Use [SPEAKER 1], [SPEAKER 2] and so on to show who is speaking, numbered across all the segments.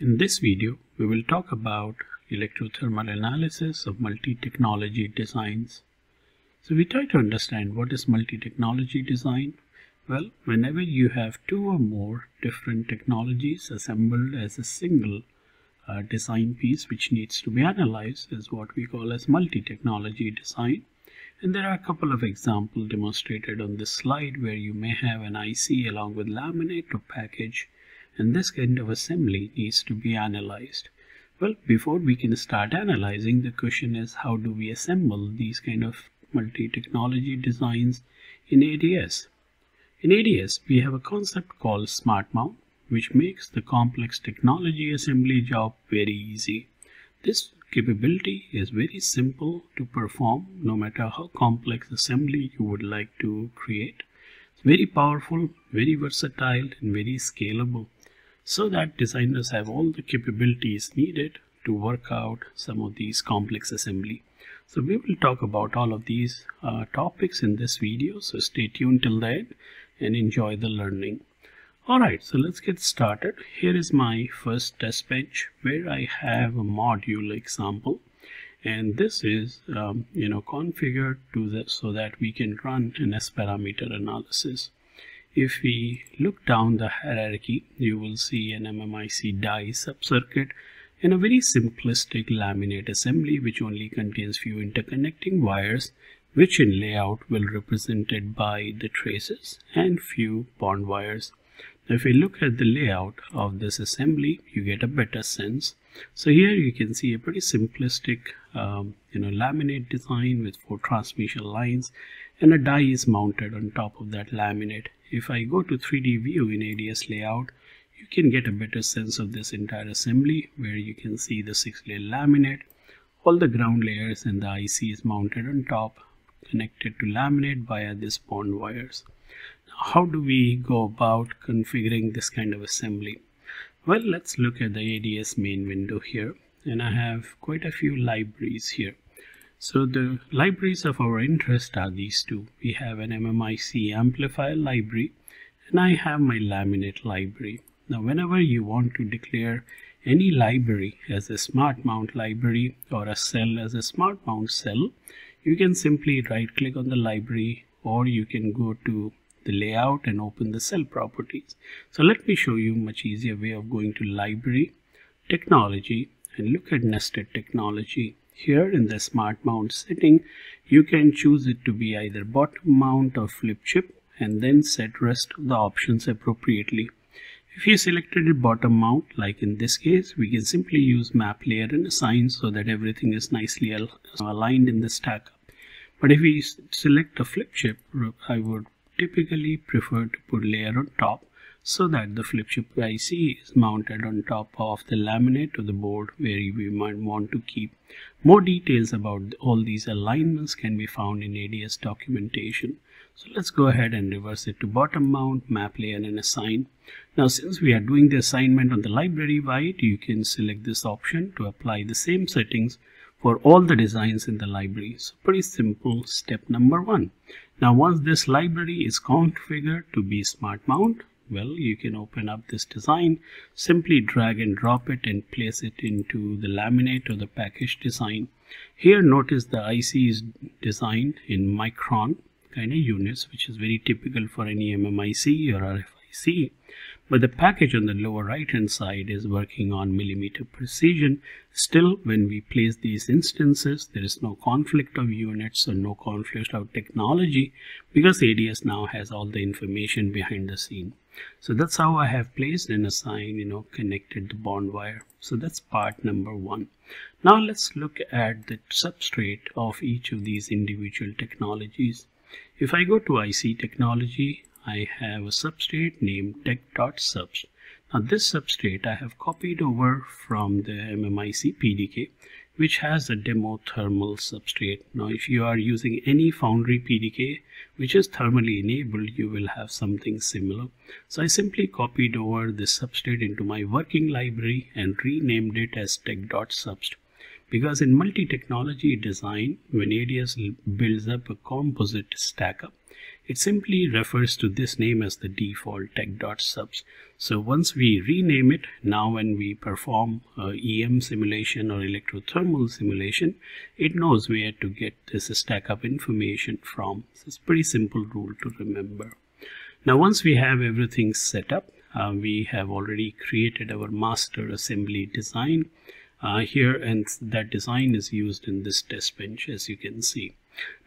[SPEAKER 1] In this video, we will talk about electrothermal analysis of multi-technology designs. So we try to understand what is multi-technology design. Well, whenever you have two or more different technologies assembled as a single uh, design piece which needs to be analyzed is what we call as multi-technology design. And there are a couple of examples demonstrated on this slide where you may have an IC along with laminate or package and this kind of assembly needs to be analyzed. Well, before we can start analyzing, the question is how do we assemble these kind of multi-technology designs in ADS? In ADS, we have a concept called Smart Mount, which makes the complex technology assembly job very easy. This capability is very simple to perform no matter how complex assembly you would like to create. It's very powerful, very versatile and very scalable so that designers have all the capabilities needed to work out some of these complex assembly. So we will talk about all of these uh, topics in this video. So stay tuned till the end and enjoy the learning. Alright, so let's get started. Here is my first test bench where I have a module example and this is um, you know configured to that so that we can run an S parameter analysis. If we look down the hierarchy, you will see an MMIC die subcircuit and a very simplistic laminate assembly which only contains few interconnecting wires which in layout will represented by the traces and few bond wires. Now if we look at the layout of this assembly, you get a better sense. So here you can see a pretty simplistic um, you know laminate design with four transmission lines and a die is mounted on top of that laminate if I go to 3D view in ADS layout, you can get a better sense of this entire assembly where you can see the six layer laminate, all the ground layers and the IC is mounted on top connected to laminate via these bond wires. Now, how do we go about configuring this kind of assembly? Well, let's look at the ADS main window here and I have quite a few libraries here. So the libraries of our interest are these two. We have an MMIC amplifier library and I have my laminate library. Now whenever you want to declare any library as a smart mount library or a cell as a smart mount cell, you can simply right click on the library or you can go to the layout and open the cell properties. So let me show you much easier way of going to library, technology and look at nested technology here in the smart mount setting, you can choose it to be either bottom mount or flip chip and then set rest of the options appropriately. If you selected a bottom mount, like in this case, we can simply use map layer and assign so that everything is nicely al aligned in the stack. But if we select a flip chip, I would typically prefer to put layer on top so that the flip chip IC is mounted on top of the laminate of the board where we might want to keep. More details about all these alignments can be found in ADS documentation. So let's go ahead and reverse it to bottom mount, map layer and assign. Now since we are doing the assignment on the library wide, you can select this option to apply the same settings for all the designs in the library. So pretty simple step number one. Now once this library is configured to be smart mount, well you can open up this design simply drag and drop it and place it into the laminate or the package design. Here notice the IC is designed in micron kind of units which is very typical for any MMIC or RFIC but the package on the lower right hand side is working on millimeter precision. Still when we place these instances there is no conflict of units or no conflict of technology because ADS now has all the information behind the scene so that's how I have placed and assigned, you know, connected the bond wire. So that's part number one. Now let's look at the substrate of each of these individual technologies. If I go to IC technology, I have a substrate named tech.subst. Now this substrate I have copied over from the MMIC PDK which has a demo thermal substrate. Now if you are using any Foundry PDK which is thermally enabled, you will have something similar. So I simply copied over this substrate into my working library and renamed it as tech.subst. because in multi-technology design when ADS builds up a composite stack up it simply refers to this name as the default tech.subs. So once we rename it, now when we perform EM simulation or electrothermal simulation, it knows where to get this stack up information from. So it's a pretty simple rule to remember. Now once we have everything set up, uh, we have already created our master assembly design uh, here and that design is used in this test bench as you can see.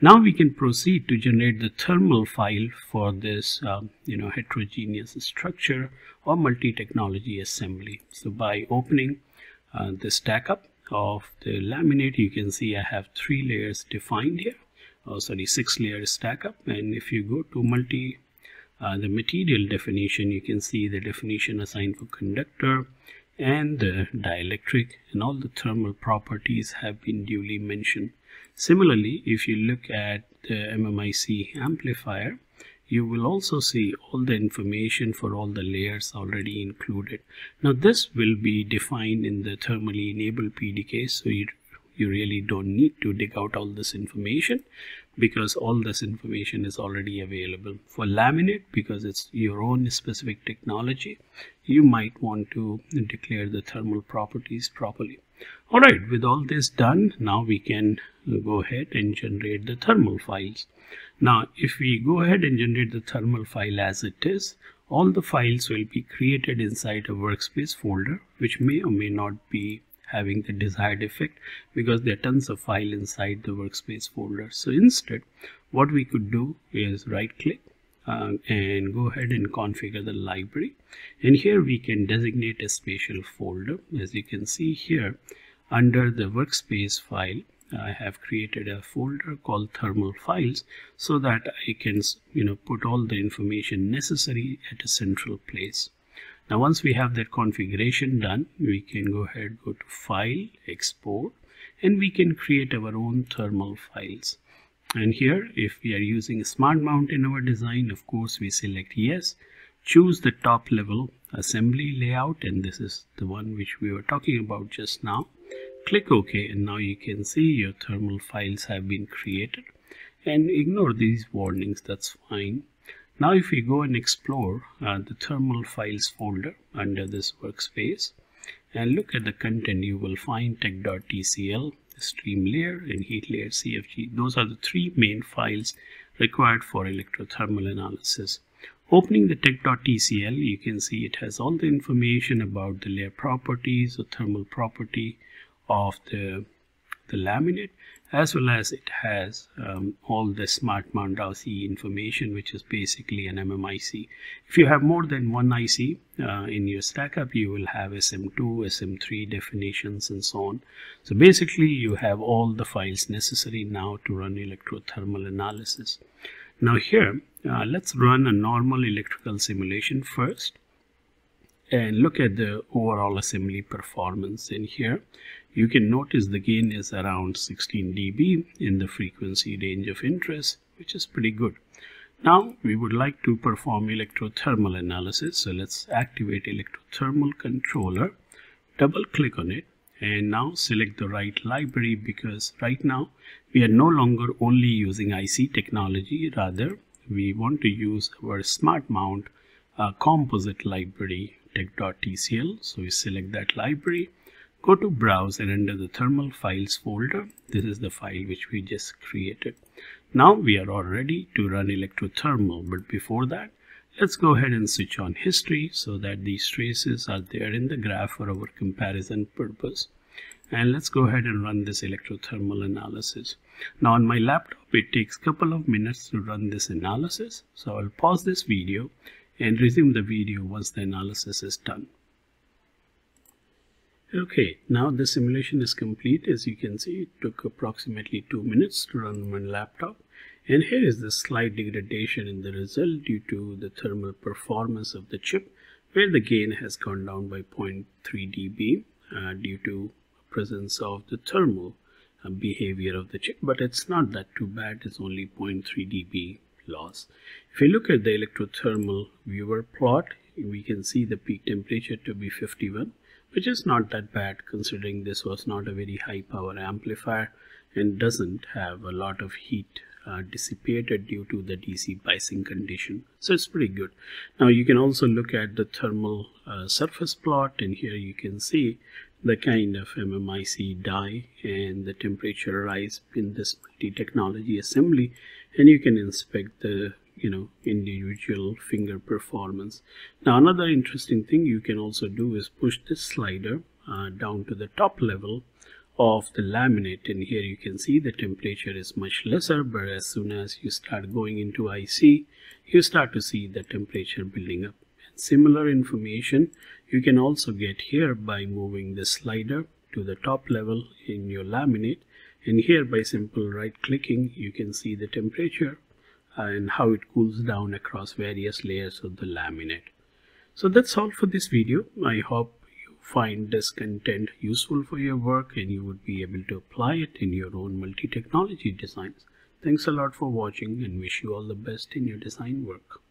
[SPEAKER 1] Now we can proceed to generate the thermal file for this um, you know heterogeneous structure or multi-technology assembly. So by opening uh, the stack up of the laminate you can see I have three layers defined here oh sorry six layer stack up and if you go to multi uh, the material definition you can see the definition assigned for conductor and the dielectric and all the thermal properties have been duly mentioned Similarly, if you look at the MMIC amplifier, you will also see all the information for all the layers already included. Now this will be defined in the thermally enabled PDK, so you, you really don't need to dig out all this information because all this information is already available. For laminate, because it's your own specific technology, you might want to declare the thermal properties properly. All right, with all this done, now we can go ahead and generate the thermal files. Now, if we go ahead and generate the thermal file as it is, all the files will be created inside a workspace folder, which may or may not be having the desired effect because there are tons of file inside the workspace folder. So instead, what we could do is right click uh, and go ahead and configure the library. And here we can designate a special folder. As you can see here under the workspace file I have created a folder called thermal files so that I can you know put all the information necessary at a central place now once we have that configuration done we can go ahead go to file export and we can create our own thermal files. And here if we are using a smart mount in our design of course we select yes choose the top level assembly layout and this is the one which we were talking about just now. Click ok and now you can see your thermal files have been created. And ignore these warnings that's fine now if we go and explore uh, the thermal files folder under this workspace and look at the content you will find tech.tcl stream layer and heat layer CFG. Those are the three main files required for electrothermal analysis. Opening the tech.tcl, you can see it has all the information about the layer properties, the thermal property of the, the laminate, as well as it has um, all the smart mount IC information which is basically an MMIC. If you have more than one IC uh, in your stack up you will have SM2, SM3 definitions and so on. So basically you have all the files necessary now to run electrothermal analysis. Now here uh, let's run a normal electrical simulation first and look at the overall assembly performance in here. You can notice the gain is around 16 dB in the frequency range of interest which is pretty good. Now we would like to perform electrothermal analysis. So let's activate electrothermal controller double click on it and now select the right library because right now we are no longer only using IC technology. Rather we want to use our smart mount uh, composite library tech.tcl so we select that library go to browse and under the thermal files folder. This is the file which we just created. Now we are all ready to run electrothermal but before that let's go ahead and switch on history so that these traces are there in the graph for our comparison purpose. And let's go ahead and run this electrothermal analysis. Now on my laptop it takes a couple of minutes to run this analysis. So I'll pause this video and resume the video once the analysis is done. Okay, now the simulation is complete. As you can see, it took approximately two minutes to run on my laptop. And here is the slight degradation in the result due to the thermal performance of the chip, where the gain has gone down by 0.3 dB uh, due to presence of the thermal uh, behavior of the chip. But it's not that too bad. It's only 0.3 dB loss. If you look at the electrothermal viewer plot, we can see the peak temperature to be 51, which is not that bad considering this was not a very high power amplifier and doesn't have a lot of heat uh, dissipated due to the DC biasing condition. So it's pretty good. Now you can also look at the thermal uh, surface plot and here you can see the kind of MMIC die and the temperature rise in this multi-technology assembly and you can inspect the you know individual finger performance. Now another interesting thing you can also do is push this slider uh, down to the top level of the laminate and here you can see the temperature is much lesser but as soon as you start going into IC you start to see the temperature building up similar information you can also get here by moving the slider to the top level in your laminate and here by simple right clicking you can see the temperature and how it cools down across various layers of the laminate. So that's all for this video. I hope you find this content useful for your work and you would be able to apply it in your own multi-technology designs. Thanks a lot for watching and wish you all the best in your design work.